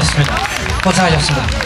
임나였습니다. 고생하셨습니다.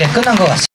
略の語が